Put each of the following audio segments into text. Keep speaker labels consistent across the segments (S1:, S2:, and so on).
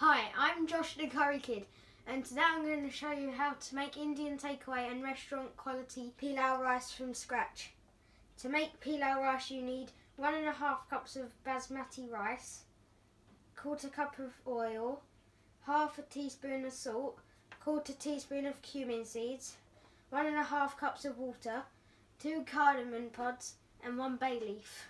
S1: Hi, I'm Josh the Curry Kid, and today I'm going to show you how to make Indian takeaway and restaurant quality pilau rice from scratch. To make pilau rice, you need one and a half cups of basmati rice, quarter cup of oil, half a teaspoon of salt, quarter teaspoon of cumin seeds, one and a half cups of water, two cardamom pods, and one bay leaf.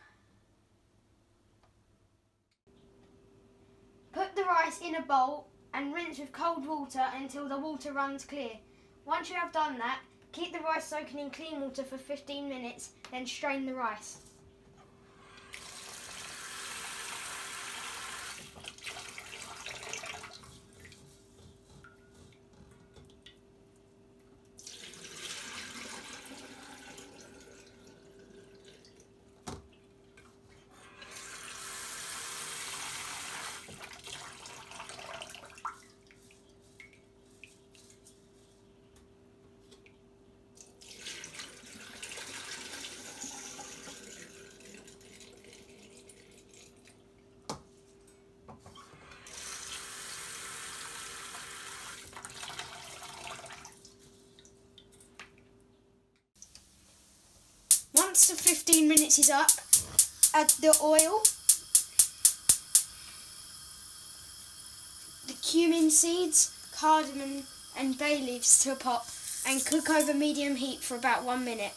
S1: Put the rice in a bowl and rinse with cold water until the water runs clear. Once you have done that, keep the rice soaking in clean water for 15 minutes, then strain the rice. Once the 15 minutes is up, add the oil, the cumin seeds, cardamom and bay leaves to a pot and cook over medium heat for about one minute.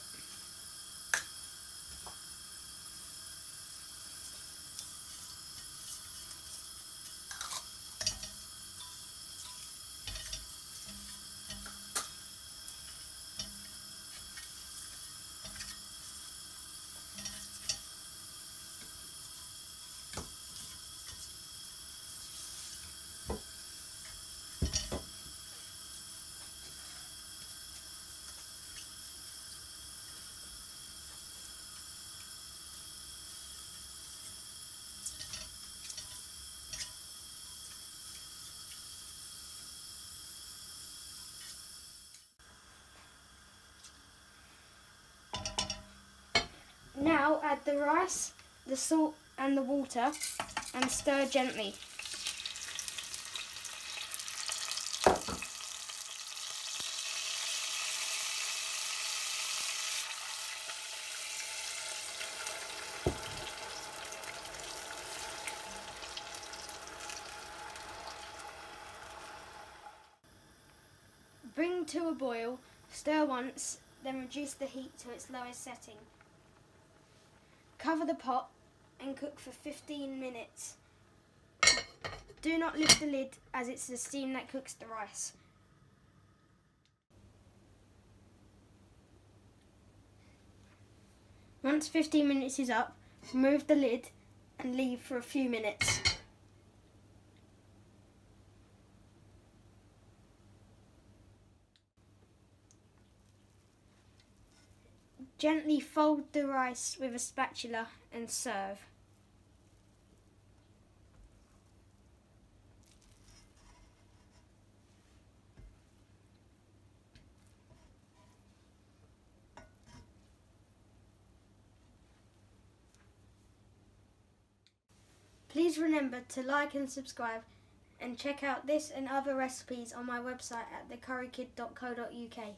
S1: Now add the rice, the salt and the water and stir gently. Bring to a boil, stir once, then reduce the heat to its lowest setting. Cover the pot and cook for 15 minutes. Do not lift the lid as it's the steam that cooks the rice. Once 15 minutes is up, remove the lid and leave for a few minutes. Gently fold the rice with a spatula and serve. Please remember to like and subscribe and check out this and other recipes on my website at thecurrykid.co.uk.